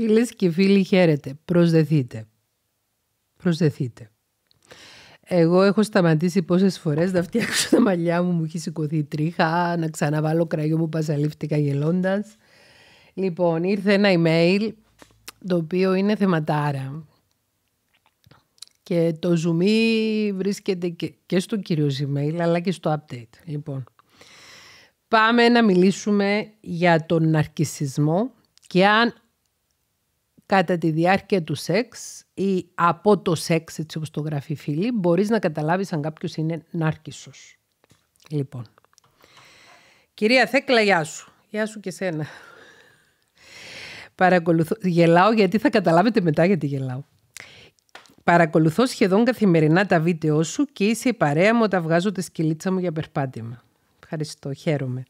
Φίλες και φίλοι χαίρετε. Προσδεθείτε. Προσδεθείτε. Εγώ έχω σταματήσει πόσες φορές να φτιάξω τα μαλλιά μου, μου έχει σηκωθεί τρίχα, να ξαναβάλω κραγιό μου πασαλήφτηκα γελώντας. Λοιπόν, ήρθε ένα email το οποίο είναι θεματάρα. Και το zoom βρίσκεται και, στο κύριο email αλλά και στο update. Λοιπόν, πάμε να μιλήσουμε για τον ναρκισισμό και αν κατά τη διάρκεια του σεξ ή από το σεξ, έτσι όπως το γράφει η φίλη, μπορείς να καταλάβεις αν κάποιος είναι νάρκισσος. Λοιπόν, κυρία Θέκλα, γεια σου. Γεια σου και σένα. Παρακολουθώ, γελάω γιατί θα καταλάβετε μετά γιατί γελάω. Παρακολουθώ σχεδόν καθημερινά τα βίντεο σου και είσαι η παρέα μου όταν βγάζω τη σκυλίτσα μου για περπάτημα. Ευχαριστώ, χαίρομαι.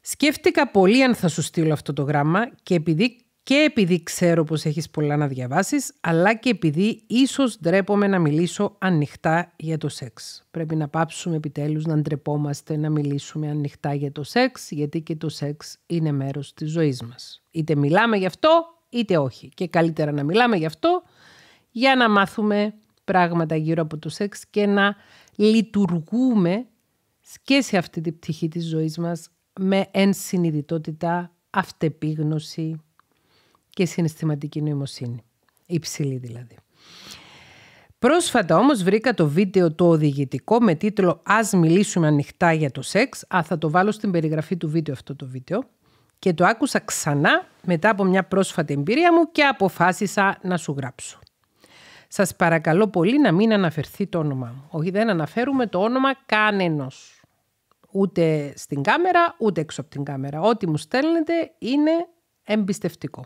Σκέφτηκα πολύ αν θα σου στείλω αυτό το γράμμα και επειδή και επειδή ξέρω πως έχεις πολλά να διαβάσεις, αλλά και επειδή ίσως ντρέπομαι να μιλήσω ανοιχτά για το σεξ. Πρέπει να πάψουμε επιτέλους να ντρεπόμαστε να μιλήσουμε ανοιχτά για το σεξ, γιατί και το σεξ είναι μέρος της ζωής μας. Είτε μιλάμε γι' αυτό, είτε όχι. Και καλύτερα να μιλάμε γι' αυτό, για να μάθουμε πράγματα γύρω από το σεξ και να λειτουργούμε και σε αυτή την πτυχή της ζωής μας με ενσυνειδητότητα, αυτεπίγνωση, και συναισθηματική νοημοσύνη. Υψηλή δηλαδή. Πρόσφατα όμως βρήκα το βίντεο το οδηγητικό με τίτλο «Ας μιλήσουμε ανοιχτά για το σεξ». Α, θα το βάλω στην περιγραφή του βίντεο αυτό το βίντεο. Και το άκουσα ξανά μετά από μια πρόσφατη εμπειρία μου και αποφάσισα να σου γράψω. Σας παρακαλώ πολύ να μην αναφερθεί το όνομά μου. Όχι δεν αναφέρουμε το όνομα κανενός. Ούτε στην κάμερα, ούτε έξω από την κάμερα. Ό,τι μου στέλνετε είναι εμπιστευτικό.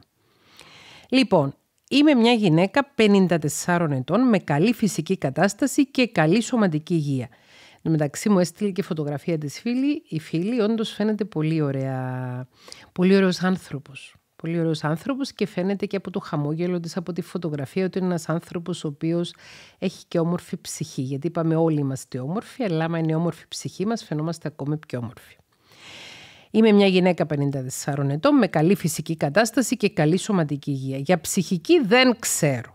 Λοιπόν, είμαι μια γυναίκα 54 ετών με καλή φυσική κατάσταση και καλή σωματική υγεία. Εν μεταξύ μου έστειλε και φωτογραφία της φίλη. Η φίλη όντως φαίνεται πολύ ωραία, πολύ ωραίος άνθρωπος. Πολύ ωραίος άνθρωπος και φαίνεται και από το χαμόγελο της, από τη φωτογραφία ότι είναι ένας άνθρωπος ο οποίος έχει και όμορφη ψυχή. Γιατί είπαμε όλοι είμαστε όμορφοι, αλλά άμα είναι όμορφη ψυχή μας φαινόμαστε ακόμη πιο όμορφοι. Είμαι μια γυναίκα 54 ετών με καλή φυσική κατάσταση και καλή σωματική υγεία. Για ψυχική δεν ξέρω.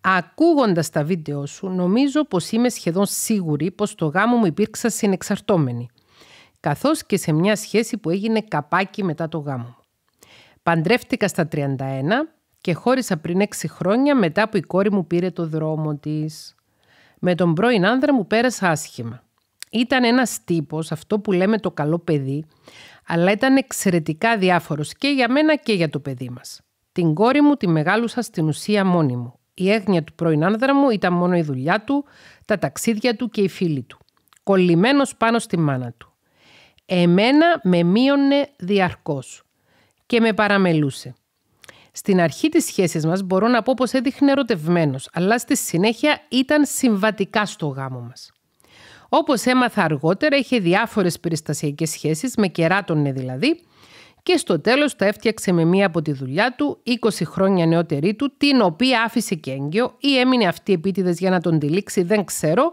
Ακούγοντας τα βίντεο σου νομίζω πως είμαι σχεδόν σίγουρη πως το γάμο μου υπήρξα συνεξαρτώμενη. Καθώς και σε μια σχέση που έγινε καπάκι μετά το γάμο μου. Παντρεύτηκα στα 31 και χώρισα πριν 6 χρόνια μετά που η κόρη μου πήρε το δρόμο της. Με τον πρώην άνδρα μου πέρασα άσχημα. Ήταν ένας τύπος, αυτό που λέμε το καλό παιδί, αλλά ήταν εξαιρετικά διάφορος και για μένα και για το παιδί μας. Την κόρη μου τη μεγάλουσα στην ουσία μόνη μου. Η έγνοια του πρώην άνδρα μου ήταν μόνο η δουλειά του, τα ταξίδια του και οι φίλοι του. Κολλημένος πάνω στη μάνα του. Εμένα με μείωνε διαρκώς και με παραμελούσε. Στην αρχή της σχέσης μας μπορώ να πω πως έδειχνε ερωτευμένος, αλλά στη συνέχεια ήταν συμβατικά στο γάμο μας. Όπως έμαθα αργότερα, είχε διάφορες περιστασιακές σχέσεις, με κεράτονε δηλαδή, και στο τέλος τα έφτιαξε με μία από τη δουλειά του, 20 χρόνια νεότερη του, την οποία άφησε και έγκυο ή έμεινε αυτή επίτηδες για να τον τυλίξει, δεν ξέρω,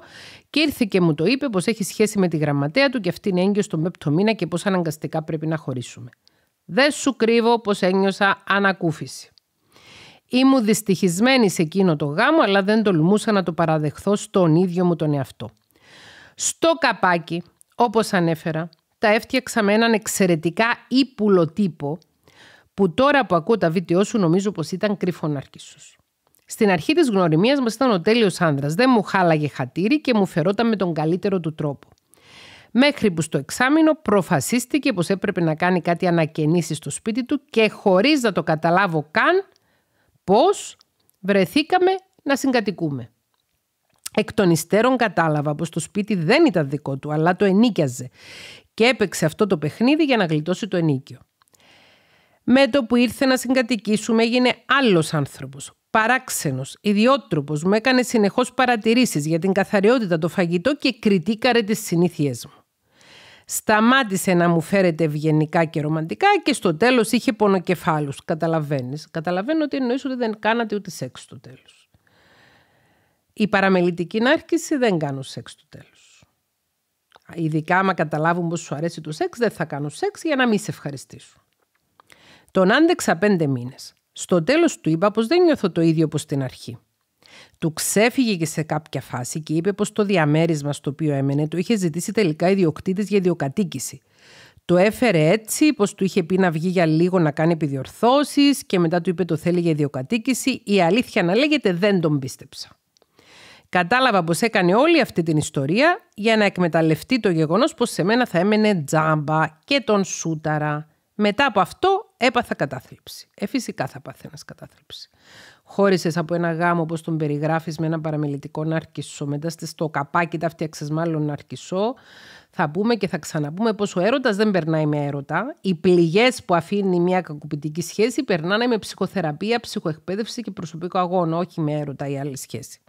και ήρθε και μου το είπε πως έχει σχέση με τη γραμματέα του και αυτή είναι έγκυος στο μέπτο μήνα και πώ αναγκαστικά πρέπει να χωρίσουμε. Δεν σου κρύβω πως ένιωσα ανακούφιση. Ήμουν δυστυχισμένη σε εκείνο το γάμο, αλλά δεν τολμούσα να το παραδεχθώ στον ίδιο μου τον εαυτό. Στο καπάκι, όπως ανέφερα, τα έφτιαξα με έναν εξαιρετικά ύπουλο τύπο που τώρα που ακούω τα βίντεο σου νομίζω πως ήταν κρυφοναρκίσος. Στην αρχή της γνωριμίας μας ήταν ο τέλειος άνδρας, δεν μου χάλαγε χατήρι και μου φερόταν με τον καλύτερο του τρόπο. Μέχρι που στο εξάμεινο προφασίστηκε πως έπρεπε να κάνει κάτι ανακαινήσει στο σπίτι του και χωρίς να το καταλάβω καν πώς βρεθήκαμε να συγκατοικούμε. Εκ των υστέρων κατάλαβα πως το σπίτι δεν ήταν δικό του, αλλά το ενίκιαζε και έπαιξε αυτό το παιχνίδι για να γλιτώσει το ενίκιο. Με το που ήρθε να συγκατοικήσουμε έγινε άλλος άνθρωπος, παράξενος, ιδιότροπος, μου έκανε συνεχώς παρατηρήσεις για την καθαριότητα, το φαγητό και κριτήκαρε τις συνήθειές μου. Σταμάτησε να μου φέρεται ευγενικά και ρομαντικά και στο τέλος είχε πονοκεφάλους. Καταλαβαίνεις. Καταλαβαίνω ότι εννοείς ότι δεν κάνατε ούτε σεξ στο τέλος. Η παραμελητική νάρκηση δεν κάνουν σεξ του τέλους. Ειδικά άμα καταλάβουν πως σου αρέσει το σεξ, δεν θα κάνουν σεξ για να μην σε ευχαριστήσουν. Τον άντεξα πέντε μήνες. Στο τέλος του είπα πως δεν νιώθω το ίδιο όπως στην αρχή. Του ξέφυγε και σε κάποια φάση και είπε πως το διαμέρισμα στο οποίο έμενε του είχε ζητήσει τελικά ιδιοκτήτη για ιδιοκατοίκηση. Το έφερε έτσι, πως του είχε πει να βγει για λίγο να κάνει επιδιορθώσεις και μετά του είπε το θέλει για ιδιοκατοίκηση. Η αλήθεια να λέγεται δεν τον πίστεψα. Κατάλαβα πως έκανε όλη αυτή την ιστορία για να εκμεταλλευτεί το γεγονός πως σε μένα θα έμενε τζάμπα και τον σούταρα. Μετά από αυτό έπαθα κατάθλιψη. Ε, φυσικά θα πάθει ένας κατάθλιψης. Χώρισες από ένα γάμο όπως τον περιγράφεις με ένα παραμελητικό ναρκισό, μετά στο καπάκι τα φτιάξες μάλλον ναρκισό, θα πούμε και θα ξαναπούμε πως ο έρωτας δεν περνάει με έρωτα. Οι πληγές που αφήνει μια κακοποιητική σχέση περνάνε με ψυχοθεραπεία, ψυχοεκπαίδευση και προσωπικό αγώνα, όχι με έρωτα ή άλλη σχέση.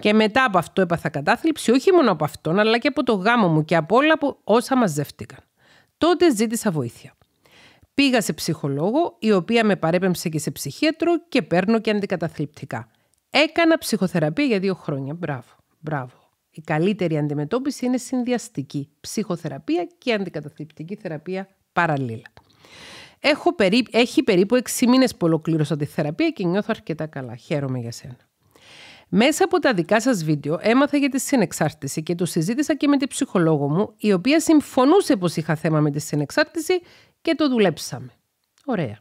Και μετά από αυτό έπαθα κατάθλιψη όχι μόνο από αυτόν, αλλά και από το γάμο μου και από όλα όσα μαζεύτηκαν. Τότε ζήτησα βοήθεια. Πήγα σε ψυχολόγο, η οποία με παρέπεμψε και σε ψυχίατρο και παίρνω και αντικαταθλιπτικά. Έκανα ψυχοθεραπεία για δύο χρόνια. Μπράβο, μπράβο. Η καλύτερη αντιμετώπιση είναι συνδυαστική. Ψυχοθεραπεία και αντικαταθλιπτική θεραπεία παραλλήλα. Έχω περί... Έχει περίπου 6 μήνες που ολοκλήρωσα τη θεραπεία και νιώθω αρκετά καλά. Χαίρομαι για σένα. Μέσα από τα δικά σας βίντεο έμαθα για τη συνεξάρτηση και το συζήτησα και με την ψυχολόγο μου, η οποία συμφωνούσε πως είχα θέμα με τη συνεξάρτηση και το δουλέψαμε. Ωραία.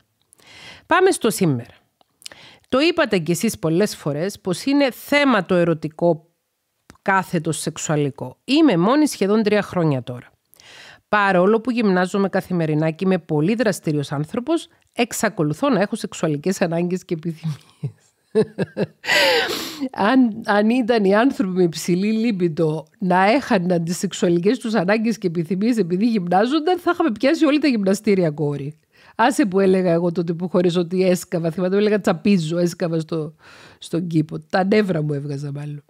Πάμε στο σήμερα. Το είπατε κι εσείς πολλές φορές πως είναι θέμα το ερωτικό κάθετος σεξουαλικό. Είμαι μόνη σχεδόν τρία χρόνια τώρα. Παρόλο που γυμνάζομαι καθημερινά και είμαι πολύ δραστήριος άνθρωπος, εξακολουθώ να έχω σεξουαλικές ανάγκες και επιθυμίες αν, αν ήταν οι άνθρωποι με υψηλή λίμπητο να έχαναν τις σεξουαλικές τους ανάγκες και επιθυμίες επειδή γυμνάζονταν, θα είχαμε πιάσει όλη τα γυμναστήρια κόρη. Άσε που έλεγα εγώ τότε που χωρίς ότι έσκαβα, θυμάται που έλεγα τσαπίζω, έσκαβα στο, στον κήπο. Τα νεύρα μου έβγαζα μάλλον.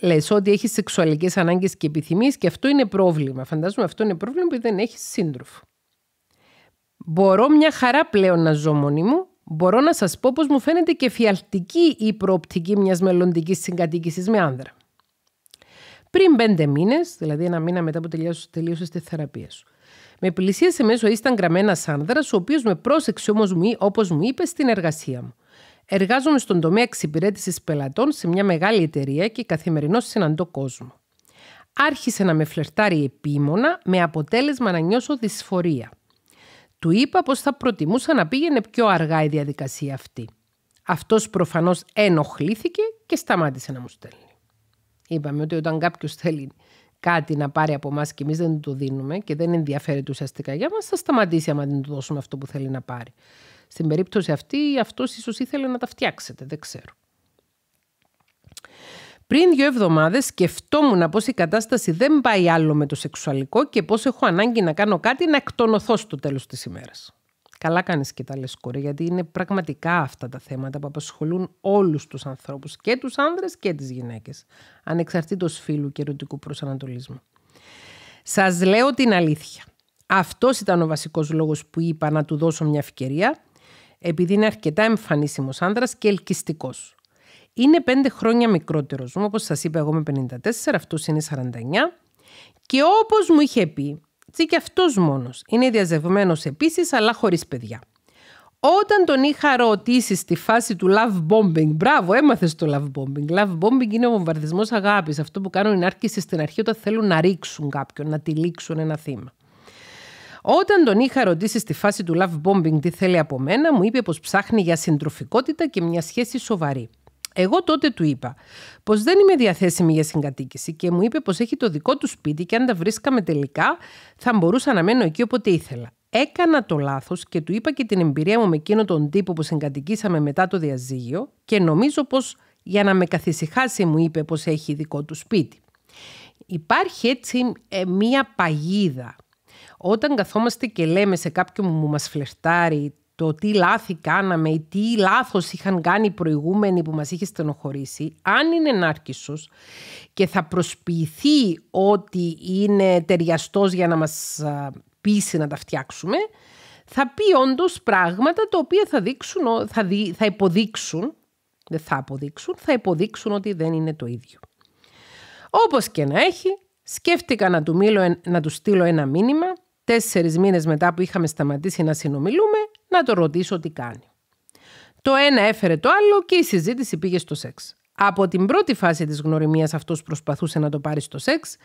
Λες ότι έχεις σεξουαλικές ανάγκες και επιθυμίες και αυτό είναι πρόβλημα. Φαντάζομαι αυτό είναι πρόβλημα που δεν έχεις σύντροφο. Μπορώ μια χαρά πλέον να ζω μόνη μου μπορώ να σας πω πως μου φαίνεται και φιαλτική η προοπτική μιας μελλοντικής συγκατοίκησης με άνδρα. Πριν πέντε μήνες, δηλαδή ένα μήνα μετά που τελείωσες τη θεραπεία σου, με πλησίασε μέσω Instagram ένας άνδρας, ο οποίος με πρόσεξε όμως όπως μου είπε στην εργασία μου. Εργάζομαι στον τομέα εξυπηρέτησης πελατών σε μια μεγάλη εταιρεία και καθημερινώς συναντώ κόσμο. Άρχισε να με φλερτάρει επίμονα με αποτέλεσμα να νιώσω δυσφορία. Του είπα πως θα προτιμούσα να πήγαινε πιο αργά η διαδικασία αυτή. Αυτός προφανώς ενοχλήθηκε και σταμάτησε να μου στέλνει. Είπαμε ότι όταν κάποιος θέλει κάτι να πάρει από εμάς και εμείς δεν του το δίνουμε και δεν ενδιαφέρεται ουσιαστικά για μας, θα σταματήσει άμα δεν του δώσουμε αυτό που θέλει να πάρει. Στην περίπτωση αυτή, αυτός ίσως ήθελε να τα φτιάξετε, δεν ξέρω. Πριν δύο εβδομάδες σκεφτόμουν πως η κατάσταση δεν πάει άλλο με το σεξουαλικό και πως έχω ανάγκη να κάνω κάτι να εκτονωθώ στο τέλος της ημέρας. Καλά κάνεις και τα λες κόρη, γιατί είναι πραγματικά αυτά τα θέματα που απασχολούν όλους τους ανθρώπους, και τους άνδρες και τις γυναίκες, ανεξαρτήτως φίλου και ερωτικού προσανατολισμού. Σας λέω την αλήθεια. Αυτός ήταν ο βασικός λόγος που είπα να του δώσω μια ευκαιρία, επειδή είναι αρκετά εμφανίσιμος άνδρας και ελκυστικός. Είναι πέντε χρόνια μικρότερος μου, όπως σας είπα εγώ με 54, αυτός είναι 49. Και όπως μου είχε πει, τσι και αυτός μόνος, είναι διαζευμένος επίσης, αλλά χωρίς παιδιά. Όταν τον είχα ρωτήσει στη φάση του love bombing, μπράβο, έμαθες το love bombing. Love bombing είναι ο βομβαρδισμός αγάπης. Αυτό που κάνουν οι νάρκε στην αρχή όταν θέλουν να ρίξουν κάποιον, να τυλίξουν ένα θύμα. Όταν τον είχα ρωτήσει στη φάση του love bombing τι θέλει από μένα, μου είπε πως ψάχνει για συντροφικότητα και μια σχέση σοβαρή. Εγώ τότε του είπα πως δεν είμαι διαθέσιμη για συγκατοίκηση και μου είπε πως έχει το δικό του σπίτι και αν τα βρίσκαμε τελικά θα μπορούσα να μένω εκεί όποτε ήθελα. Έκανα το λάθος και του είπα και την εμπειρία μου με εκείνο τον τύπο που συγκατοικήσαμε μετά το διαζύγιο και νομίζω πως για να με καθησυχάσει μου είπε πως έχει δικό του σπίτι. Υπάρχει έτσι ε, μία παγίδα. Όταν καθόμαστε και λέμε σε κάποιον που μας φλερτάρει το τι λάθη κάναμε ή τι λάθος είχαν κάνει οι προηγούμενοι που μας είχε στενοχωρήσει, αν είναι νάρκισσος και θα προσποιηθεί ότι είναι ταιριαστός για να μας πείσει να τα φτιάξουμε, θα πει όντως πράγματα τα οποία θα, δείξουν, θα, δει, θα υποδείξουν, δεν θα αποδείξουν, θα υποδείξουν ότι δεν είναι το ίδιο. Όπως και να έχει, σκέφτηκα να του, μίλω, να του στείλω ένα μήνυμα τέσσερις μήνες μετά που είχαμε σταματήσει να συνομιλούμε, να το ρωτήσω τι κάνει. Το ένα έφερε το άλλο και η συζήτηση πήγε στο σεξ. Από την πρώτη φάση της γνωριμίας αυτός προσπαθούσε να το πάρει στο σεξ,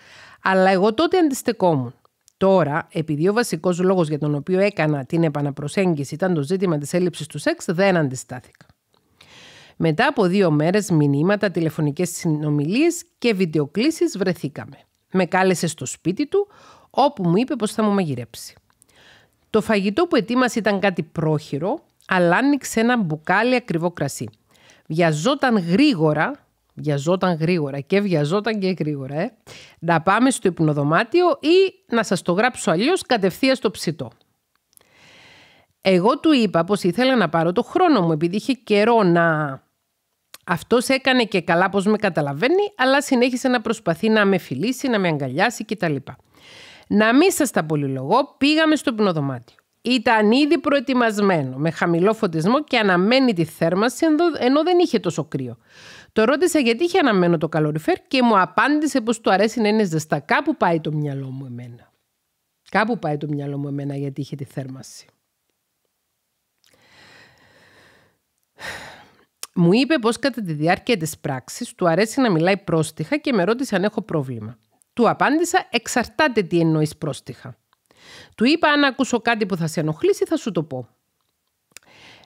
αλλά εγώ τότε αντιστεκόμουν. Τώρα, επειδή ο βασικός λόγος για τον οποίο έκανα την επαναπροσέγγιση ήταν το ζήτημα της έλλειψης του σεξ, δεν αντιστάθηκα. Μετά από δύο μέρες μηνύματα, τηλεφωνικές συνομιλίες και βιντεοκλήσεις βρεθήκαμε. Με κάλεσε στο σπίτι του, όπου μου είπε πως θα μου μαγειρέψει. Το φαγητό που ετοίμασε ήταν κάτι πρόχειρο, αλλά άνοιξε ένα μπουκάλι ακριβό κρασί. Βιαζόταν γρήγορα, βιαζόταν γρήγορα και βιαζόταν και γρήγορα, ε, να πάμε στο υπνοδωμάτιο ή να σας το γράψω αλλιώς κατευθείαν στο ψητό. Εγώ του είπα πως ήθελα να πάρω το χρόνο μου επειδή είχε καιρό να... Αυτός έκανε και καλά πως με καταλαβαίνει, αλλά συνέχισε να προσπαθεί να με φιλήσει, να με αγκαλιάσει κτλ. Να μην σας τα πολυλογώ, πήγαμε στο πνοδωμάτιο. Ήταν ήδη προετοιμασμένο, με χαμηλό φωτισμό και αναμένει τη θέρμανση ενώ δεν είχε τόσο κρύο. Το ρώτησα γιατί είχε αναμένο το καλοριφέρ και μου απάντησε πως του αρέσει να είναι ζεστά. Κάπου πάει το μυαλό μου εμένα. Κάπου πάει το μυαλό μου εμένα γιατί είχε τη θέρμανση. Μου είπε πως κατά τη διάρκεια της πράξης του αρέσει να μιλάει πρόστιχα και με ρώτησε αν έχω πρόβλημα. Του απάντησα εξαρτάται τι εννοείς πρόστιχα. Του είπα αν ακούσω κάτι που θα σε ενοχλήσει θα σου το πω.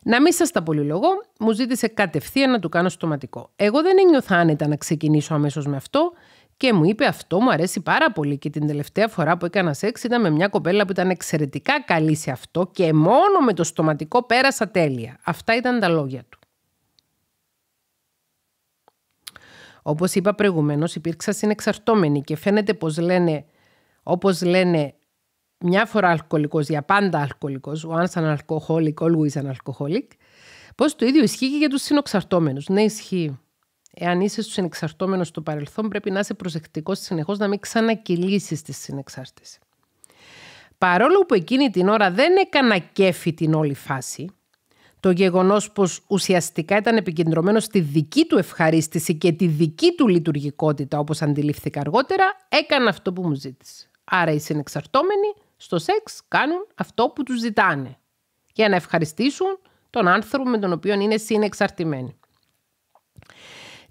Να μην σας τα πολυλογώ, μου ζήτησε κατευθείαν να του κάνω στοματικό. Εγώ δεν ένιωθα άνετα να ξεκινήσω αμέσως με αυτό και μου είπε αυτό μου αρέσει πάρα πολύ και την τελευταία φορά που έκανα σεξ ήταν με μια κοπέλα που ήταν εξαιρετικά καλή σε αυτό και μόνο με το στοματικό πέρασα τέλεια. Αυτά ήταν τα λόγια του. Όπως είπα προηγουμένως υπήρξα συνεξαρτώμενη και φαίνεται πως λένε, όπως λένε μια φορά αλκοολικός, για πάντα αλκοολικός, once an alcoholic, always an alcoholic, πως το ίδιο ισχύει και για τους συνοξαρτώμενους. Ναι, ισχύει. Εάν είσαι στους συνεξαρτώμενους στο παρελθόν, πρέπει να είσαι προσεκτικός συνεχώς να μην ξανακυλήσεις τη συνεξάρτηση. Παρόλο που εκείνη την ώρα δεν έκανα κέφι την όλη φάση, το γεγονός πως ουσιαστικά ήταν επικεντρωμένο στη δική του ευχαρίστηση και τη δική του λειτουργικότητα όπως αντιλήφθηκα αργότερα, έκανα αυτό που μου ζήτησε. Άρα οι συνεξαρτώμενοι στο σεξ κάνουν αυτό που τους ζητάνε για να ευχαριστήσουν τον άνθρωπο με τον οποίο είναι συνεξαρτημένοι.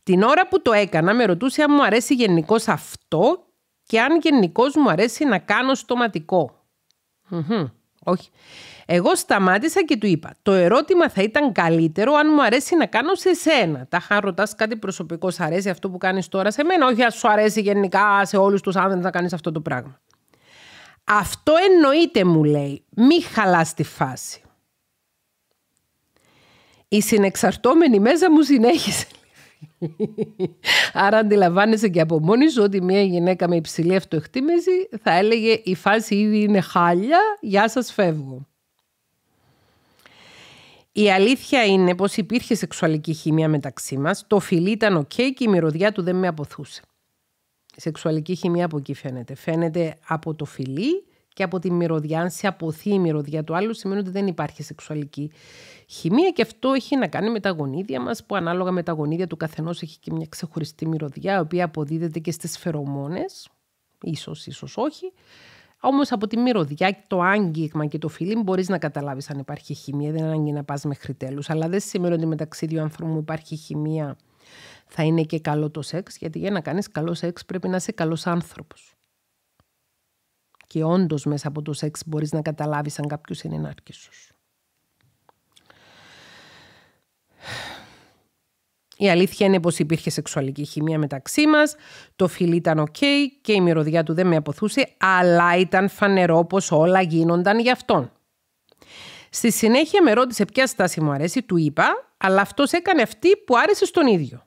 Την ώρα που το έκανα με ρωτούσε αν μου αρέσει γενικώς αυτό και αν γενικώς μου αρέσει να κάνω Όχι. Εγώ σταμάτησα και του είπα: Το ερώτημα θα ήταν καλύτερο αν μου αρέσει να κάνω σε σένα. Τα χάν ρωτάς κάτι προσωπικό, σου αρέσει αυτό που κάνεις τώρα σε μένα, όχι αν σου αρέσει γενικά σε όλους τους άνθρωπου να κάνεις αυτό το πράγμα. Αυτό εννοείται, μου λέει. Μη χαλάς τη φάση. Η συνεξαρτώμενη μέσα μου συνέχισε. Άρα αντιλαμβάνεσαι και από μόνη σου ότι μια γυναίκα με υψηλή αυτοεκτίμηση θα έλεγε η φάση ήδη είναι χάλια, γεια σας φεύγω. Η αλήθεια είναι πως υπήρχε σεξουαλική χημεία μεταξύ μας, το φιλί ήταν οκ και η μυρωδιά του δεν με απωθούσε. Η σεξουαλική χημεία από εκεί φαίνεται. Φαίνεται από το φιλί και από τη μυρωδιά. Αν σε αποθεί η μυρωδιά του άλλου, σημαίνει ότι δεν υπάρχει σεξουαλική χημεία και αυτό έχει να κάνει με τα γονίδια μας, που ανάλογα με τα γονίδια του καθενός έχει και μια ξεχωριστή μυρωδιά, η οποία αποδίδεται και στις φερομόνες, ίσως, ίσως όχι. Όμως από τη μυρωδιά, το άγγιγμα και το φιλί μπορείς να καταλάβεις αν υπάρχει χημεία. Δεν ανάγκη να πας μέχρι τέλους. Αλλά δεν σημαίνει ότι μεταξύ δύο ανθρώπων υπάρχει χημεία θα είναι και καλό το σεξ, γιατί για να κάνεις καλό σεξ πρέπει να είσαι καλός άνθρωπος. Και όντως μέσα από το σεξ μπορείς να καταλάβεις αν κάποιος είναι νάρκισσος. Η αλήθεια είναι πως υπήρχε σεξουαλική χημεία μεταξύ μας, το φιλί ήταν οκ και η μυρωδιά του δεν με απωθούσε, αλλά ήταν φανερό πως όλα γίνονταν για αυτόν. Στη συνέχεια με ρώτησε ποια στάση μου αρέσει, του είπα, αλλά αυτός έκανε αυτή που άρεσε στον ίδιο.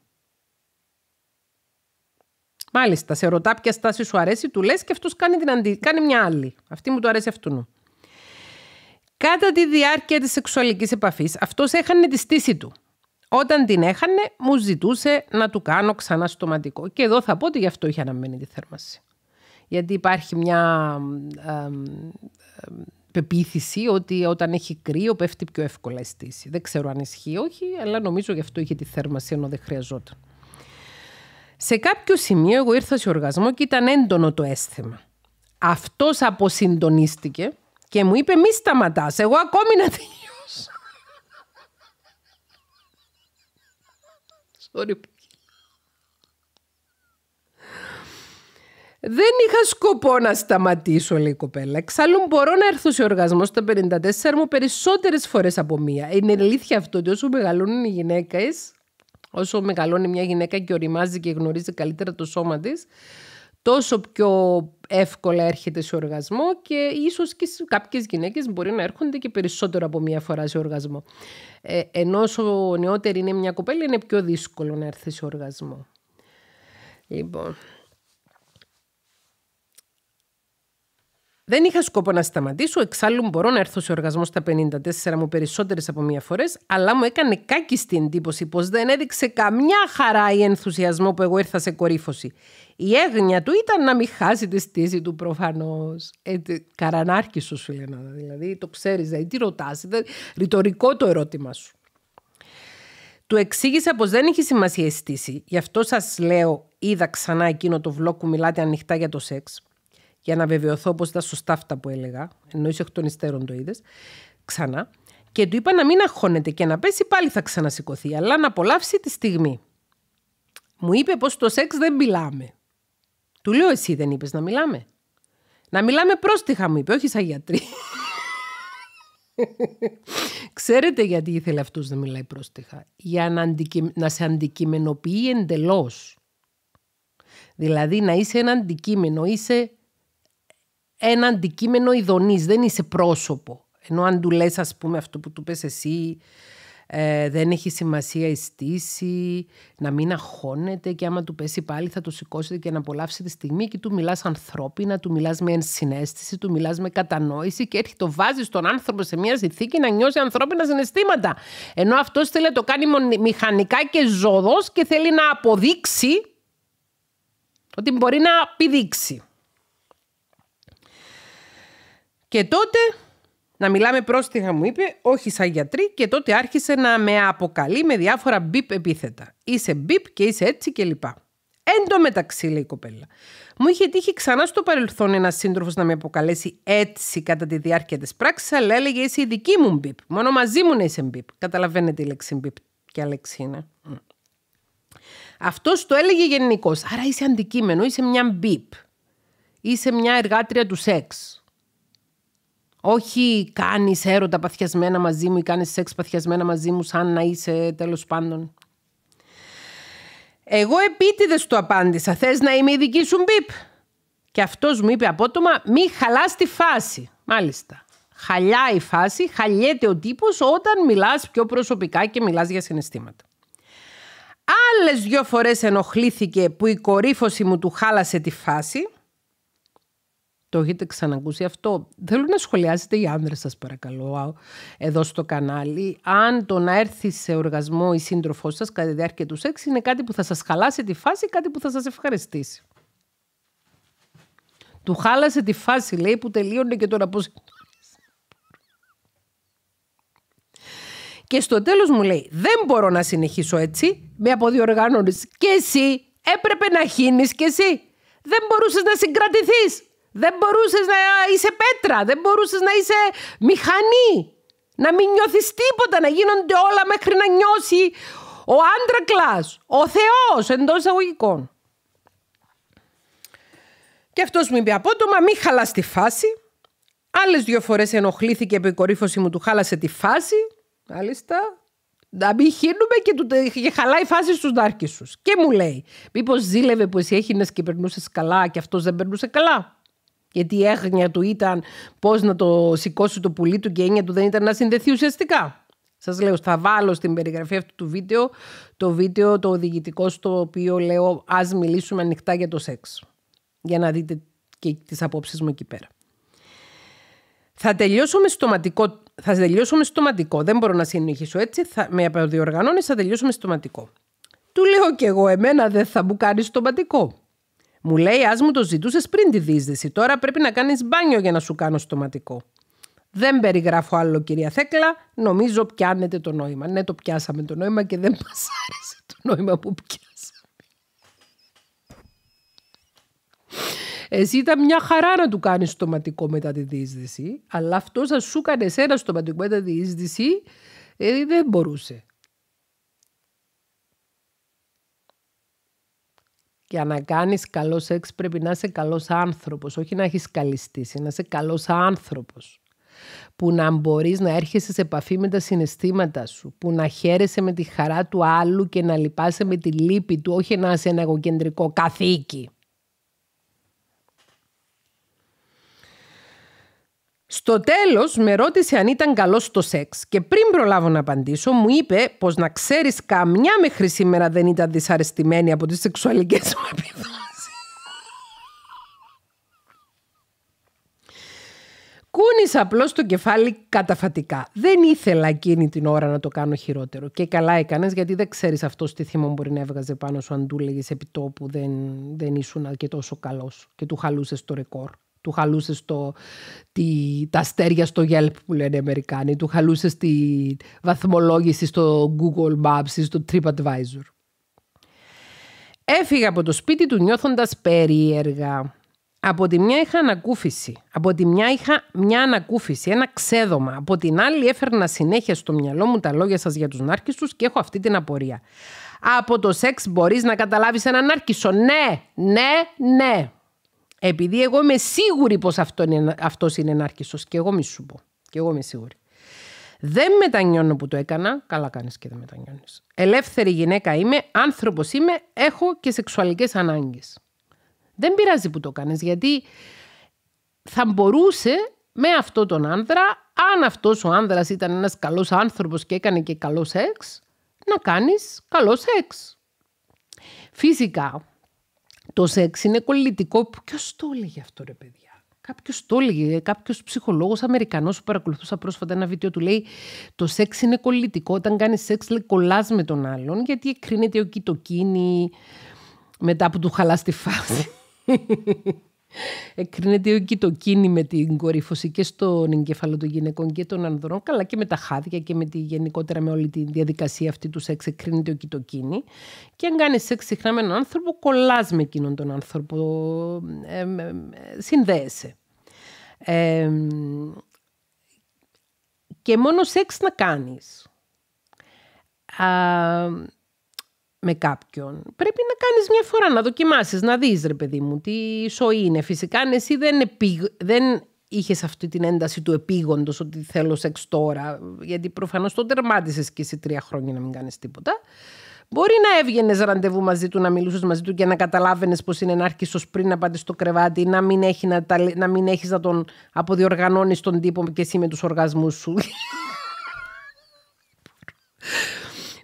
Μάλιστα, σε ρωτά ποια στάση σου αρέσει, του λες και αυτός κάνει, την αντι... κάνει μια άλλη. Αυτή μου το αρέσει αυτού. Κατά τη διάρκεια της σεξουαλικής επαφής, αυτός έχανε τη στήση του. Όταν την έχανε, μου ζητούσε να του κάνω ξανά στοματικό. Και εδώ θα πω ότι γι' αυτό είχε αναμένει τη θέρμανση. Γιατί υπάρχει μια ε, πεποίθηση ότι όταν έχει κρύο πέφτει πιο εύκολα η στήση. Δεν ξέρω αν ισχύει όχι, αλλά νομίζω γι' αυτό είχε τη θέρμανση ενώ δεν χρειαζόταν. Σε κάποιο σημείο εγώ ήρθα σε οργασμό και ήταν έντονο το αίσθημα. αυτός αποσυντονίστηκε και μου είπε μη σταματάς, εγώ ακόμη να τελειώσω. Sorry. Δεν είχα σκοπό να σταματήσω, λέει η κοπέλα. Εξάλλου μπορώ να έρθω σε οργασμό στα 54 μου περισσότερες φορές από μία. Είναι αλήθεια αυτό ότι όσο μεγαλώνουν οι γυναίκες, όσο μεγαλώνει μια γυναίκα και οριμάζει και γνωρίζει καλύτερα το σώμα της, τόσο πιο εύκολα έρχεται σε οργασμό και ίσως και κάποιες γυναίκες μπορεί να έρχονται και περισσότερο από μία φορά σε οργασμό. Ε, ενώ όσο νεότερη είναι μια κοπέλα είναι πιο δύσκολο να έρθει σε οργασμό. Λοιπόν, Δεν είχα σκοπό να σταματήσω, εξάλλου μπορώ να έρθω σε οργασμό στα 54 μου περισσότερες από μία φορές, αλλά μου έκανε κάκιστη εντύπωση πως δεν έδειξε καμιά χαρά ή ενθουσιασμό που εγώ ήρθα σε κορύφωση. Η έγνοια του ήταν να μην χάσει τη στήση του προφανώς. Ε, καρανάρχη σου, φίλε, δηλαδή το ξέρεις, δηλαδή τι ρωτάς. Ρητορικό το ερώτημα σου. Του εξήγησα πως δεν έχει σημασία η στήση. Γι' αυτό σας λέω, είδα ξανά εκείνο το βλόκ που μιλάτε ανοιχτά για το σεξ για να βεβαιωθώ πως ήταν σωστά αυτά που έλεγα, ενώ είσαι εκ των υστέρων το είδες, ξανά. Και του είπα να μην αγχώνεται και να πέσει πάλι θα ξανασηκωθεί, αλλά να απολαύσει τη στιγμή. Μου είπε πως το σεξ δεν μιλάμε. Του λέω εσύ δεν είπες να μιλάμε. Να μιλάμε πρόστιχα μου είπε, όχι σαν γιατρή. Ξέρετε γιατί ήθελε αυτός να μιλάει πρόστιχα. Για να, να σε αντικειμενοποιεί εντελώς. Δηλαδή να είσαι ένα αντικείμενο, είσαι ένα αντικείμενο ειδονής, δεν είσαι πρόσωπο. Ενώ αν του λες ας πούμε αυτό που του πες εσύ, ε, δεν έχει σημασία η στήση, να μην αγχώνεται και άμα του πέσει πάλι θα το σηκώσετε και να απολαύσει τη στιγμή και του μιλάς ανθρώπινα, του μιλάς με ενσυναίσθηση, του μιλάς με κατανόηση και έρχεται το βάζεις τον άνθρωπο σε μια συνθήκη να νιώσει ανθρώπινα συναισθήματα. Ενώ αυτός θέλει να το κάνει μηχανικά και ζώδος και θέλει να αποδείξει ότι μπορεί να πηδήξει. Και τότε να μιλάμε πρόστιχα μου είπε, όχι σαν γιατρή και τότε άρχισε να με αποκαλεί με διάφορα μπιπ επίθετα. Είσαι μπιπ και είσαι έτσι κλπ. Εν τω μεταξύ, λέει η κοπέλα. Μου είχε τύχει ξανά στο παρελθόν ένας σύντροφος να με αποκαλέσει έτσι κατά τη διάρκεια της πράξης, αλλά έλεγε είσαι η δική μου μπιπ. Μόνο μαζί μου να είσαι μπιπ. Καταλαβαίνετε η λέξη μπιπ. Ποια λέξη είναι. Αυτός το έλεγε γενικώς. Άρα είσαι αντικείμενο, είσαι μια μπιπ. Είσαι μια εργάτρια του σεξ. Όχι κάνεις έρωτα παθιασμένα μαζί μου ή κάνεις σεξ παθιασμένα μαζί μου σαν να είσαι τέλος πάντων. Εγώ επίτηδες του απάντησα. Θες να είμαι η δική σου μπίπ. Και αυτός μου είπε απότομα μη χαλάς τη φάση. Μάλιστα. Χαλιά η φάση, χαλιέται ο τύπος όταν μιλάς πιο προσωπικά και μιλάς για συναισθήματα. Άλλες δυο φορές ενοχλήθηκε που η κορύφωση μου του χάλασε τη φάση το έχετε ξανακούσει αυτό; Θέλω να σχολιάσετε οι άνδρες σας παρακαλώ εδώ στο κανάλι. Αν το να έρθει σε οργασμό η σύντροφός σας κατά τη διάρκεια του σεξ είναι κάτι που θα σας χαλάσει τη φάση, κάτι που θα σας ευχαριστήσει. Του χάλασε τη φάση λέει που τελείωνε και τώρα πώς... Και στο τέλος μου λέει δεν μπορώ να συνεχίσω έτσι με αποδιοργάνωνες και εσύ έπρεπε να χύνεις και εσύ. Δεν μπορούσες να συγκρατηθείς. Δεν μπορούσες να είσαι πέτρα, δεν μπορούσες να είσαι μηχανή. Να μην νιώθεις τίποτα, να γίνονται όλα μέχρι να νιώσει ο άντρακλας, ο Θεός εντός εισαγωγικών. Και αυτός μου είπε απότομα μη χαλάς τη φάση. Άλλες δύο φορές ενοχλήθηκε που η κορύφωση μου του χάλασε τη φάση. Μάλιστα. Να μην χύνουμε και του και χαλάει η φάση στους δάρκισους. Και μου λέει, μήπως ζήλευε που εσύ έχινες και περνούσες καλά και αυτός δεν περνούσε καλά; Γιατί η έγνοια του ήταν πώς να το σηκώσει το πουλί του και η έννοια του δεν ήταν να συνδεθεί ουσιαστικά. Σας λέω, θα βάλω στην περιγραφή αυτού του βίντεο το βίντεο το οδηγητικό στο οποίο λέω ας μιλήσουμε ανοιχτά για το σεξ. Για να δείτε και τις απόψεις μου εκεί πέρα. Θα τελειώσω με στοματικό. Θα τελειώσω με στοματικό. Δεν μπορώ να συνεχίσω έτσι. Θα, με αποδιοργανώνει, θα τελειώσω με στοματικό. Του λέω κι εγώ, εμένα δεν θα μου κάνεις στοματικό. Μου λέει, ας μου το ζητούσες πριν τη δίσδυση. Τώρα πρέπει να κάνεις μπάνιο για να σου κάνω στοματικό. Δεν περιγράφω άλλο, κυρία Θέκλα. Νομίζω πιάνετε το νόημα. Ναι, το πιάσαμε το νόημα και δεν μας άρεσε το νόημα που πιάσαμε. Εσύ ήταν μια χαρά να του κάνεις στοματικό μετά τη διείσδυση, αλλά αυτός θα σου έκανε ένα στοματικό μετά τη διείσδυση, ε, δεν μπορούσε. Για να κάνεις καλό σεξ πρέπει να είσαι καλός άνθρωπος, όχι να έχεις καλή στήση, να είσαι καλός άνθρωπος. Που να μπορείς να έρχεσαι σε επαφή με τα συναισθήματα σου, που να χαίρεσαι με τη χαρά του άλλου και να λυπάσαι με τη λύπη του, όχι να είσαι ένα εγωκεντρικό καθήκη. Στο τέλος με ρώτησε αν ήταν καλό στο σεξ και πριν προλάβω να απαντήσω μου είπε πως να ξέρεις καμιά μέχρι σήμερα δεν ήταν δυσαρεστημένη από τις σεξουαλικές μου επιδόσεις. Κούνησα απλώς το κεφάλι καταφατικά. Δεν ήθελα εκείνη την ώρα να το κάνω χειρότερο. Και καλά έκανες, γιατί δεν ξέρεις αυτό τι θυμό μπορεί να έβγαζε πάνω σου αν του έλεγες επί τόπου δεν, δεν ήσουν και τόσο καλός και του χαλούσες το ρεκόρ του χαλούσες το, τα αστέρια στο Yelp που λένε οι Αμερικάνοι, του χαλούσες τη βαθμολόγηση στο Google Maps ή στο TripAdvisor. Έφυγα από το σπίτι του νιώθοντας περίεργα. Από τη μια είχα ανακούφιση, από τη μια είχα μια ανακούφιση, ένα ξέδωμα. Από την άλλη έφερνα συνέχεια στο μυαλό μου τα λόγια σας για τους νάρκισους και έχω αυτή την απορία. Από το σεξ μπορείς να καταλάβεις έναν νάρκισο. Ναι, ναι, ναι. Επειδή εγώ είμαι σίγουρη πως αυτό είναι, αυτός είναι ενάρχιστος και εγώ μη σου πω. Και εγώ είμαι σίγουρη. Δεν μετανιώνω που το έκανα. Καλά κάνεις και δεν μετανιώνεις. Ελεύθερη γυναίκα είμαι, άνθρωπος είμαι, έχω και σεξουαλικές ανάγκες. Δεν πειράζει που το κάνεις γιατί θα μπορούσε με αυτόν τον άνδρα, αν αυτός ο άνδρας ήταν ένας καλός άνθρωπος και έκανε και καλό σεξ, να κάνεις καλό σεξ. Φυσικά, το σεξ είναι κολλητικό. Ποιος το έλεγε αυτό, ρε παιδιά; Κάποιος το έλεγε. Κάποιος ψυχολόγος Αμερικανός που παρακολουθούσα πρόσφατα ένα βίντεο του λέει: Το σεξ είναι κολλητικό. Όταν κάνεις σεξ, λέει κολλάς με τον άλλον, γιατί εκκρίνεται ο κοιτοκίνη μετά που του χαλάς τη φάση. Εκρίνεται ο κοιτοκίνη με την κορύφωση και στον εγκέφαλο των γυναικών και των ανδρών, καλά και με τα χάδια και με τη, γενικότερα με όλη τη διαδικασία αυτή του σεξ. Εκρίνεται ο κοιτοκίνη. Και αν κάνεις σεξ συχνά με έναν άνθρωπο, κολλάς με εκείνον τον άνθρωπο. Ε, ε, συνδέεσαι. Ε, και μόνο σεξ να κάνεις με κάποιον, πρέπει να κάνεις μια φορά, να δοκιμάσεις, να δεις ρε παιδί μου τι σοή είναι. Φυσικά αν εσύ δεν, επί, δεν είχες αυτή την ένταση του επίγοντος ότι θέλω σεξ τώρα, γιατί προφανώς το τερμάτισες και εσύ τρία χρόνια να μην κάνεις τίποτα. Μπορεί να έβγαινες ραντεβού μαζί του, να μιλούσες μαζί του και να καταλάβαινες πως είναι ενάρχιστο πριν να πάτε στο κρεβάτι, να μην, έχει να, να μην έχεις να τον αποδιοργανώνεις τον τύπο και εσύ με τους οργασμούς σου.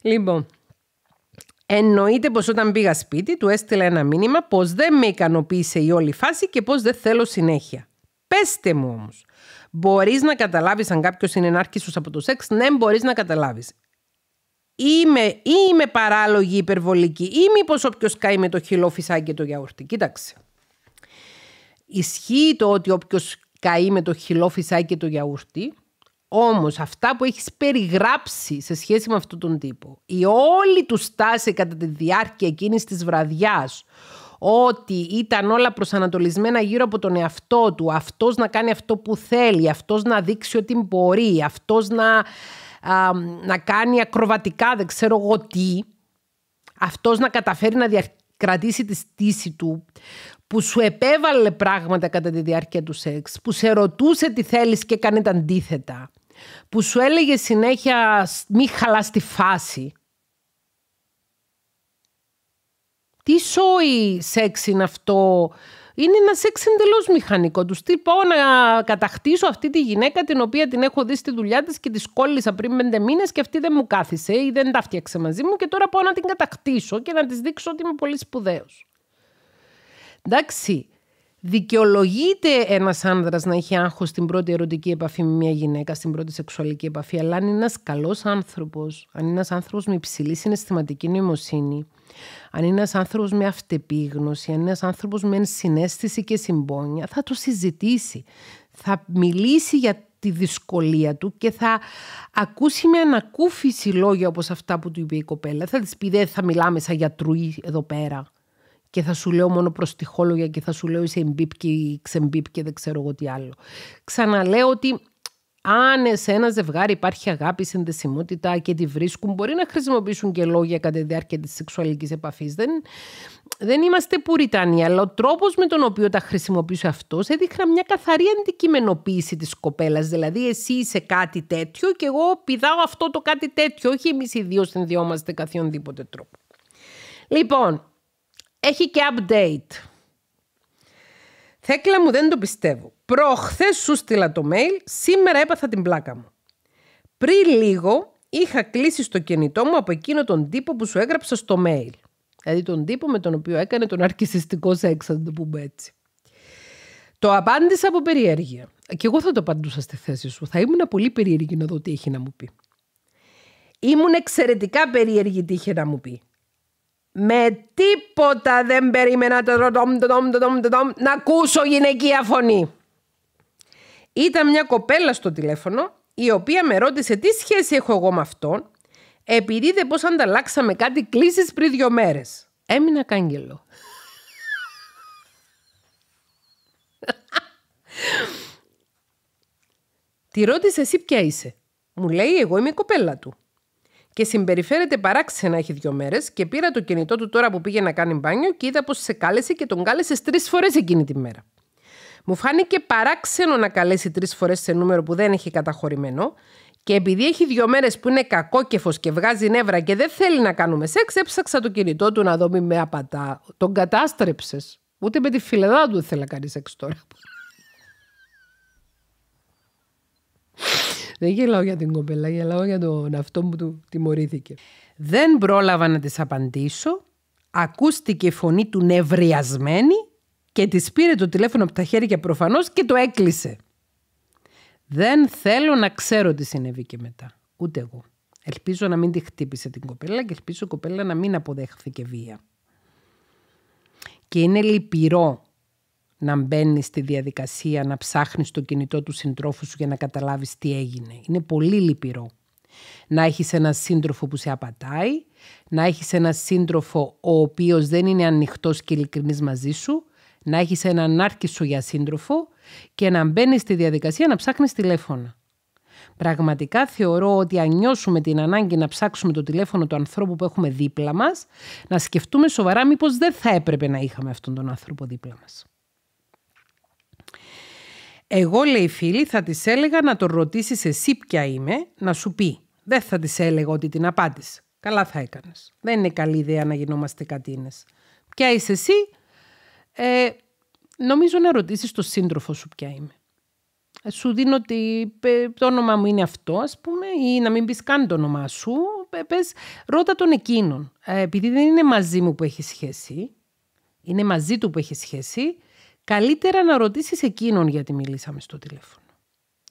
λοιπόν, Εννοείται πως όταν πήγα σπίτι του έστειλα ένα μήνυμα πως δεν με ικανοποίησε η όλη φάση και πως δεν θέλω συνέχεια. Πέστε μου όμως, μπορείς να καταλάβεις αν κάποιος είναι ενάρχησος από το σεξ, ναι μπορείς να καταλάβεις. Είμαι, ή είμαι παράλογη υπερβολική ή μήπως όποιος καεί με το χυλό φυσάει και το γιαούρτι. Κοίταξε. Ισχύει το ότι όποιος καεί με το χυλό φυσάει και το γιαούρτι όμως αυτά που έχεις περιγράψει σε σχέση με αυτόν τον τύπο, η όλη του στάση κατά τη διάρκεια εκείνης της βραδιάς, ότι ήταν όλα προσανατολισμένα γύρω από τον εαυτό του, αυτός να κάνει αυτό που θέλει, αυτός να δείξει ότι μπορεί, αυτός να, να κάνει ακροβατικά δεν ξέρω εγώ τι, αυτός να καταφέρει να διακρατήσει τη στήση του, που σου επέβαλε πράγματα κατά τη διάρκεια του σεξ, που σε ρωτούσε τι θέλεις και έκανε τα αντίθετα, που σου έλεγε συνέχεια μη χαλάς τη φάση. Τι σόι σεξ είναι αυτό; Είναι ένα σεξ εντελώς μηχανικό. Του τι πάω να κατακτήσω αυτή τη γυναίκα την οποία την έχω δει στη δουλειά της και της κόλλησα πριν πέντε μήνες και αυτή δεν μου κάθισε ή δεν τα φτιάξε μαζί μου και τώρα πάω να την κατακτήσω και να της δείξω ότι είμαι πολύ σπουδαίος. Εντάξει, δικαιολογείται ένας άνδρας να έχει άγχος στην πρώτη ερωτική επαφή με μια γυναίκα, στην πρώτη σεξουαλική επαφή, αλλά αν είναι ένας καλός άνθρωπος, αν είναι ένας άνθρωπος με υψηλή συναισθηματική νοημοσύνη, αν είναι ένας άνθρωπος με αυτεπίγνωση, αν είναι ένας άνθρωπος με συνέστηση και συμπόνια, θα το συζητήσει. Θα μιλήσει για τη δυσκολία του και θα ακούσει με ανακούφιση λόγια όπως αυτά που του είπε η κοπέλα. Θα της πει δεν θα μιλάμε σαν γιατρού εδώ πέρα και θα σου λέω μόνο προστιχόλογια και θα σου λέω είσαι εμπίπ ή ξεμπίπ και δεν ξέρω εγώ τι άλλο. Ξαναλέω ότι αν σε ένα ζευγάρι υπάρχει αγάπη, συνδεσιμότητα και τη βρίσκουν, μπορεί να χρησιμοποιήσουν και λόγια κατά τη διάρκεια της σεξουαλικής επαφής. Δεν, δεν είμαστε πουριτανοί, αλλά ο τρόπος με τον οποίο τα χρησιμοποιούσε αυτός έδειχνα μια καθαρή αντικειμενοποίηση της κοπέλας. Δηλαδή, εσύ είσαι κάτι τέτοιο και εγώ πηδάω αυτό το κάτι τέτοιο. Όχι εμείς οι δύο συνδυόμαστε καθιονδήποτε τρόπο. Λοιπόν, έχει και update. Θέκλα μου δεν το πιστεύω. Προχθές σου στείλα το mail, σήμερα έπαθα την πλάκα μου. Πριν λίγο είχα κλείσει στο κινητό μου από εκείνο τον τύπο που σου έγραψα στο mail. Δηλαδή τον τύπο με τον οποίο έκανε τον αρκισιστικό σεξ, να το πούμε έτσι. Το απάντησα από περιέργεια. Και εγώ θα το απαντούσα στη θέση σου. Θα ήμουν πολύ περίεργη να δω τι έχει να μου πει. Ήμουν εξαιρετικά περίεργη τι είχε να μου πει. Με τίποτα δεν περίμενα το να ακούσω γυναικεία φωνή. Ήταν μια κοπέλα στο τηλέφωνο η οποία με ρώτησε τι σχέση έχω εγώ με αυτόν επειδή δεν πώς ανταλλάξαμε κάτι κλήσεις πριν δύο μέρες. Έμεινα κάγκελο. Τη ρώτησε εσύ ποια είσαι; Μου λέει εγώ είμαι η κοπέλα του και συμπεριφέρεται παράξενα έχει δύο μέρες και πήρα το κινητό του τώρα που πήγε να κάνει μπάνιο και είδα πως σε κάλεσε και τον κάλεσε τρεις φορές εκείνη τη μέρα. Μου φάνηκε παράξενο να καλέσει τρεις φορές σε νούμερο που δεν έχει καταχωρημένο και επειδή έχει δύο μέρες που είναι κακόκεφος και βγάζει νεύρα και δεν θέλει να κάνουμε σεξ, έψαξα το κινητό του να δω μη με απατά. Τον κατάστρεψες. Ούτε με τη φιλεδά του δεν θέλει να κάνει σεξ τώρα. Δεν γελάω για την κοπέλα, γελάω για τον αυτό που του τιμωρήθηκε. Δεν πρόλαβα να της απαντήσω. Ακούστηκε η φωνή του νευριασμένη και της πήρε το τηλέφωνο από τα χέρια προφανώς και το έκλεισε. Δεν θέλω να ξέρω τι συνέβη και μετά. Ούτε εγώ. Ελπίζω να μην τη χτύπησε την κοπέλα και ελπίζω η κοπέλα να μην αποδέχθηκε βία. Και είναι λυπηρό να μπαίνει στη διαδικασία να ψάχνεις το κινητό του συντρόφου σου για να καταλάβεις τι έγινε. Είναι πολύ λυπηρό. Να έχεις ένα σύντροφο που σε απατάει, να έχεις ένα σύντροφο ο οποίος δεν είναι ανοιχτός και ειλικρινής μαζί σου, να έχεις έναν άρκισο για σύντροφο και να μπαίνεις στη διαδικασία να ψάχνεις τηλέφωνα. Πραγματικά θεωρώ ότι αν νιώσουμε την ανάγκη να ψάξουμε το τηλέφωνο του ανθρώπου που έχουμε δίπλα μας, να σκεφτούμε σοβαρά μήπως δεν θα έπρεπε να είχαμε αυτόν τον άνθρωπο δίπλα μας. Εγώ, λέει φίλη, θα της έλεγα να το ρωτήσεις εσύ ποια είμαι, να σου πει. Δεν θα της έλεγα ότι την απάντησε. Καλά θα έκανες. Δεν είναι καλή ιδέα να γινόμαστε κατίνε. Ποια είσαι εσύ, ε, νομίζω να ρωτήσεις τον σύντροφο σου ποια είμαι. Ε, σου δίνω ότι το όνομα μου είναι αυτό, ας πούμε, ή να μην πεις καν το όνομά σου. Πες, ρώτα τον εκείνον. Ε, επειδή δεν είναι μαζί μου που έχει σχέση, είναι μαζί του που έχει σχέση, καλύτερα να ρωτήσεις εκείνον γιατί μιλήσαμε στο τηλέφωνο.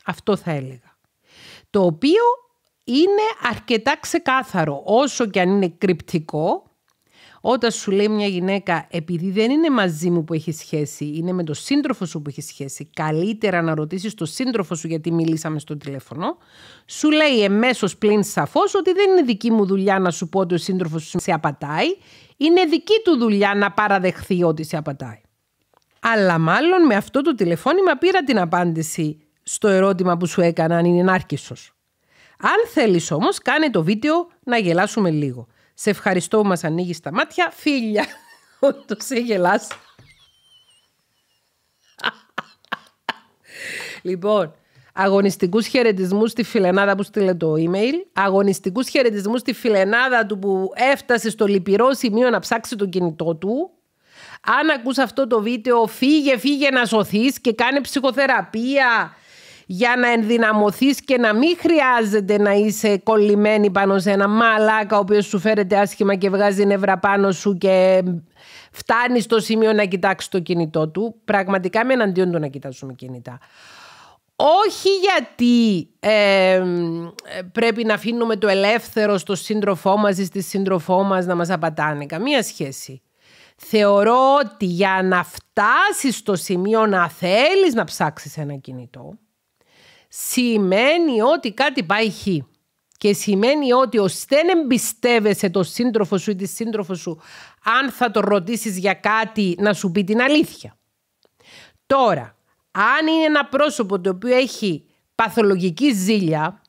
Αυτό θα έλεγα. Το οποίο είναι αρκετά ξεκάθαρο, όσο και αν είναι κρυπτικό, όταν σου λέει μια γυναίκα, επειδή δεν είναι μαζί μου που έχει σχέση, είναι με τον σύντροφο σου που έχει σχέση, καλύτερα να ρωτήσεις τον σύντροφο σου γιατί μιλήσαμε στο τηλέφωνο, σου λέει εμέσως πλην σαφώς ότι δεν είναι δική μου δουλειά να σου πω ότι ο σύντροφος σου σε απατάει, είναι δική του δουλειά να παραδεχθεί ότι σε απατάει. Αλλά μάλλον με αυτό το τηλεφώνημα πήρα την απάντηση στο ερώτημα που σου έκανα αν είναι νάρκισσος. Αν θέλεις όμως κάνε το βίντεο να γελάσουμε λίγο. Σε ευχαριστώ που μας ανοίγεις τα μάτια. Φίλια, το σε γελάς. λοιπόν, αγωνιστικούς χαιρετισμούς στη φιλενάδα που στείλε το email, αγωνιστικούς χαιρετισμούς στη φιλενάδα του που έφτασε στο λυπηρό σημείο να ψάξει το κινητό του, αν ακούς αυτό το βίντεο φύγε, φύγε να σωθείς και κάνε ψυχοθεραπεία για να ενδυναμωθείς και να μην χρειάζεται να είσαι κολλημένη πάνω σε ένα μαλάκα ο οποίος σου φέρεται άσχημα και βγάζει νεύρα πάνω σου και φτάνει στο σημείο να κοιτάξει το κινητό του. Πραγματικά είμαι εναντίον του να κοιτάζουμε κινητά. Όχι γιατί ε, πρέπει να αφήνουμε το ελεύθερο στο σύντροφό μας ή στη σύντροφό μας να μας απατάνε. Καμία σχέση. Θεωρώ ότι για να φτάσεις στο σημείο να θέλεις να ψάξεις ένα κινητό, σημαίνει ότι κάτι πάει χ. και σημαίνει ότι ως δεν εμπιστεύεσαι τον σύντροφο σου ή τη σύντροφο σου αν θα το ρωτήσεις για κάτι να σου πει την αλήθεια. Τώρα, αν είναι ένα πρόσωπο το οποίο έχει παθολογική ζήλια,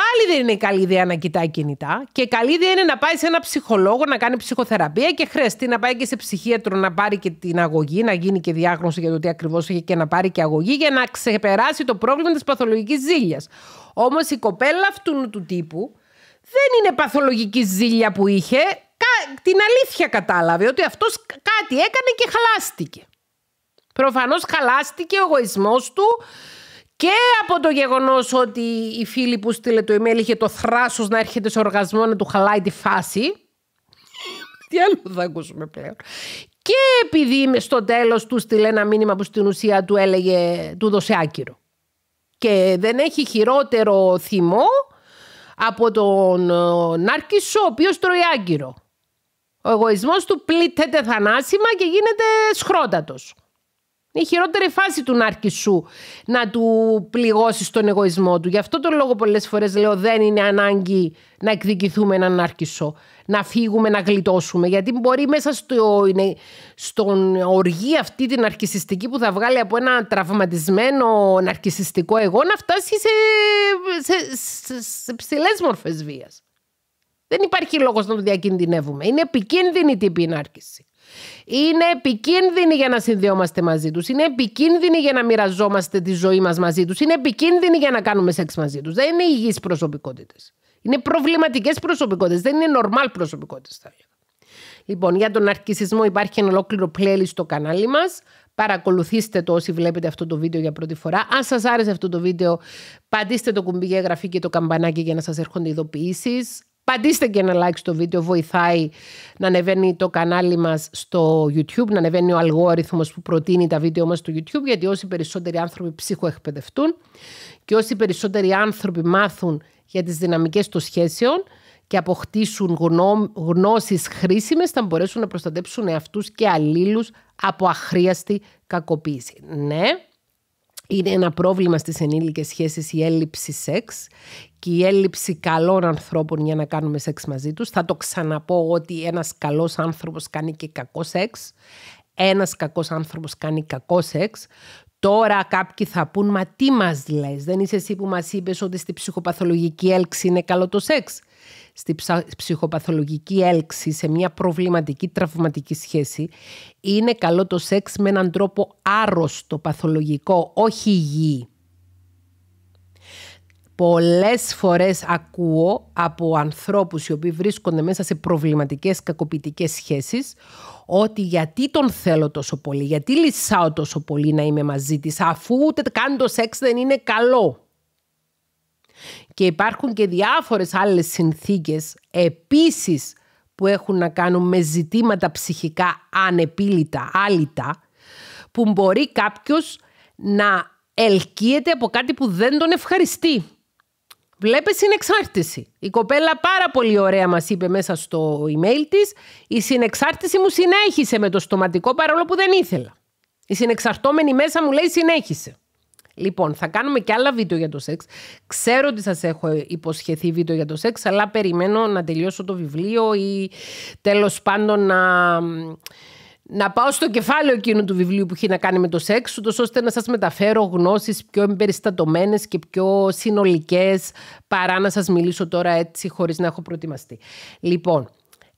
Πάλι δεν είναι καλή ιδέα να κοιτάει κινητά και καλή ιδέα είναι να πάει σε ένα ψυχολόγο να κάνει ψυχοθεραπεία και χρειαστεί να πάει και σε ψυχίατρο να πάρει και την αγωγή, να γίνει και διάγνωση για το τι ακριβώς έχει και να πάρει και αγωγή για να ξεπεράσει το πρόβλημα της παθολογικής ζήλιας. Όμως η κοπέλα αυτού του τύπου δεν είναι παθολογική ζήλια που είχε. Την αλήθεια κατάλαβε ότι αυτός κάτι έκανε και χαλάστηκε. Προφανώς χαλάστηκε ο εγωισμός του και από το γεγονός ότι η φίλη που στείλε το email είχε το θράσος να έρχεται σε οργασμό να του χαλάει τη φάση; Τι άλλο θα ακούσουμε πλέον; Και επειδή στο τέλος του στείλε ένα μήνυμα που στην ουσία του έλεγε του δώσε άκυρο. Και δεν έχει χειρότερο θυμό από τον ε, Νάρκισο ο οποίος τρώει άγκυρο. Ο εγωισμός του πλήττεται θανάσιμα και γίνεται σχρότατος. Είναι η χειρότερη φάση του νάρκη σου να του πληγώσεις τον εγωισμό του. Γι' αυτό τον λόγο πολλές φορές λέω δεν είναι ανάγκη να εκδικηθούμε έναν νάρκισο. Να φύγουμε, να γλιτώσουμε. Γιατί μπορεί μέσα στο, είναι, στον οργή αυτή την αρκισιστική που θα βγάλει από ένα τραυματισμένο ναρκισιστικό εγώ να φτάσει σε, σε, σε, σε ψηλές μορφές βίας. Δεν υπάρχει λόγος να το διακινδυνεύουμε. Είναι επικίνδυνη τύπη η νάρκηση. Είναι επικίνδυνοι για να συνδεόμαστε μαζί τους. Είναι επικίνδυνοι για να μοιραζόμαστε τη ζωή μας μαζί τους. Είναι επικίνδυνοι για να κάνουμε σεξ μαζί τους. Δεν είναι υγιείς προσωπικότητες. Είναι προβληματικές προσωπικότητες. Δεν είναι normal προσωπικότητες, θα έλεγα. Λοιπόν, για τον αρκισισμό υπάρχει ένα ολόκληρο playlist στο κανάλι μας. Παρακολουθήστε το όσοι βλέπετε αυτό το βίντεο για πρώτη φορά. Αν σας άρεσε αυτό το βίντεο, πατήστε το κουμπί για εγγραφή και το καμπανάκι για να σας έρχονται ειδοποιήσεις. Πατήστε και ένα like στο βίντεο, βοηθάει να ανεβαίνει το κανάλι μας στο YouTube, να ανεβαίνει ο αλγόριθμος που προτείνει τα βίντεο μας στο YouTube, γιατί όσοι περισσότεροι άνθρωποι ψυχοεκπαιδευτούν και όσοι περισσότεροι άνθρωποι μάθουν για τις δυναμικές των σχέσεων και αποκτήσουν γνώ, γνώσεις χρήσιμες, θα μπορέσουν να προστατέψουν εαυτούς και αλλήλους από αχρίαστη κακοποίηση. Ναι, είναι ένα πρόβλημα στις ενήλικες σχέσεις η έλλειψη σεξ και η έλλειψη καλών ανθρώπων για να κάνουμε σεξ μαζί τους. Θα το ξαναπώ ότι ένας καλός άνθρωπος κάνει και κακό σεξ. Ένας κακός άνθρωπος κάνει κακό σεξ. Τώρα κάποιοι θα πούν, μα τι μας λες, δεν είσαι εσύ που μας είπες ότι στη ψυχοπαθολογική έλξη είναι καλό το σεξ στη ψυχοπαθολογική έλξη, σε μια προβληματική τραυματική σχέση, είναι καλό το σεξ με έναν τρόπο άρρωστο, παθολογικό, όχι υγιή. Πολλές φορές ακούω από ανθρώπους οι οποίοι βρίσκονται μέσα σε προβληματικές κακοποιητικές σχέσεις ότι γιατί τον θέλω τόσο πολύ, γιατί λυσάω τόσο πολύ να είμαι μαζί της αφού ούτε καν το σεξ δεν είναι καλό. Και υπάρχουν και διάφορες άλλες συνθήκες επίσης που έχουν να κάνουν με ζητήματα ψυχικά ανεπίλητα, άλυτα, που μπορεί κάποιος να ελκύεται από κάτι που δεν τον ευχαριστεί. Βλέπε συνεξάρτηση. Η κοπέλα πάρα πολύ ωραία μας είπε μέσα στο email της «Η συνεξάρτηση μου συνέχισε με το στοματικό παρόλο που δεν ήθελα». Η συνεξαρτώμενη μέσα μου λέει «συνέχισε». Λοιπόν, θα κάνουμε και άλλα βίντεο για το σεξ. Ξέρω ότι σας έχω υποσχεθεί βίντεο για το σεξ, αλλά περιμένω να τελειώσω το βιβλίο ή τέλος πάντων να, να πάω στο κεφάλαιο εκείνου του βιβλίου που έχει να κάνει με το σεξ, ούτως ώστε να σας μεταφέρω γνώσεις πιο εμπεριστατωμένες και πιο συνολικές, παρά να σας μιλήσω τώρα έτσι χωρίς να έχω προετοιμαστεί. Λοιπόν,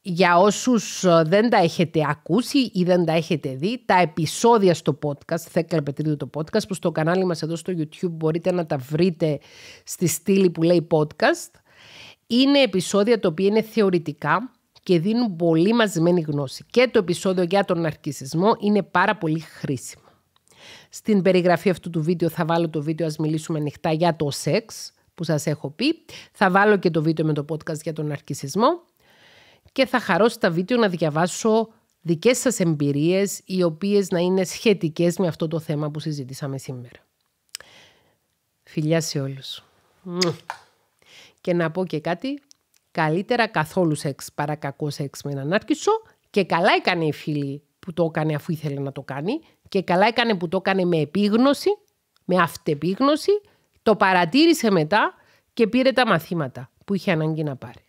για όσους ε, δεν τα έχετε ακούσει ή δεν τα έχετε δει, τα επεισόδια στο podcast, Θέκλα Πετρίδου το podcast, που στο κανάλι μας εδώ στο YouTube μπορείτε να τα βρείτε στη στήλη που λέει podcast, είναι επεισόδια τα οποία είναι θεωρητικά και δίνουν πολύ μαζεμένη γνώση. Και το επεισόδιο για τον αρκισισμό είναι πάρα πολύ χρήσιμο. Στην περιγραφή αυτού του βίντεο θα βάλω το βίντεο «Ας μιλήσουμε ανοιχτά για το σεξ» που σας έχω πει. Θα βάλω και το βίντεο με το podcast για τον αρκισισμό και θα χαρώ στα βίντεο να διαβάσω δικές σας εμπειρίες οι οποίες να είναι σχετικές με αυτό το θέμα που συζητήσαμε σήμερα. Φιλιά σε όλους. Και να πω και κάτι, καλύτερα καθόλου σεξ παρά κακό σεξ με έναν άρκισο και καλά έκανε η φίλη που το έκανε αφού ήθελε να το κάνει και καλά έκανε που το έκανε με επίγνωση, με αυτεπίγνωση, το παρατήρησε μετά και πήρε τα μαθήματα που είχε ανάγκη να πάρει.